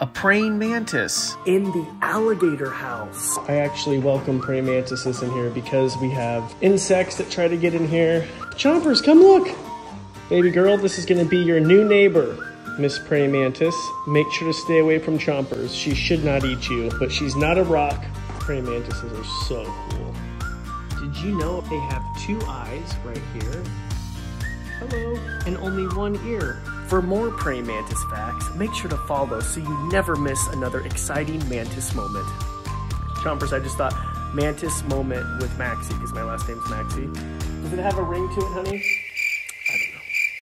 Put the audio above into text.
a praying mantis. In the alligator house. I actually welcome praying mantises in here because we have insects that try to get in here. Chompers, come look. Baby girl, this is gonna be your new neighbor. Miss Praying Mantis, make sure to stay away from chompers. She should not eat you, but she's not a rock. Praying mantises are so cool. Did you know they have two eyes right here? Hello. And only one ear. For more praying mantis facts, make sure to follow so you never miss another exciting mantis moment. Chompers, I just thought mantis moment with Maxey because my last name's Maxey. Does it have a ring to it, honey?